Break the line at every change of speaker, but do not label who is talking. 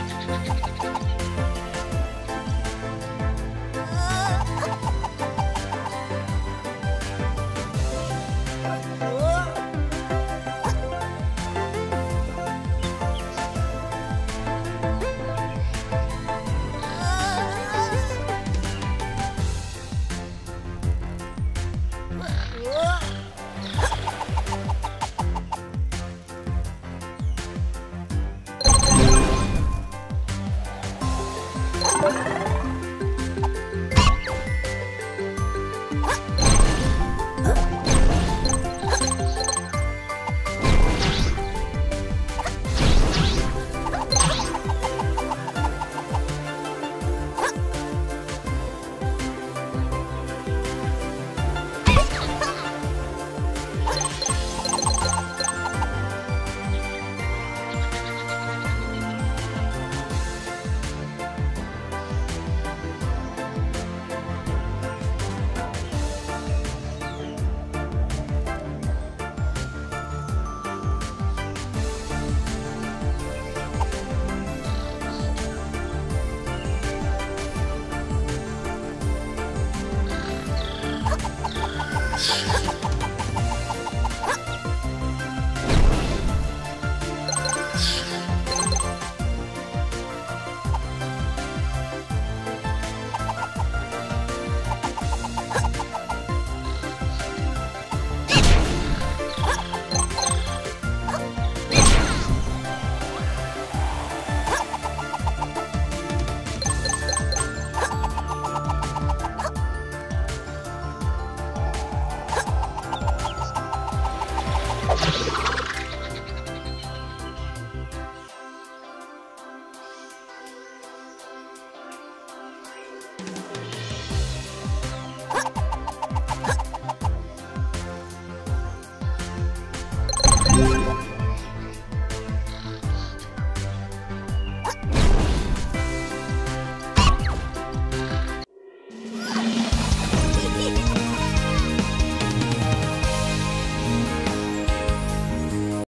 Thank you. Yes.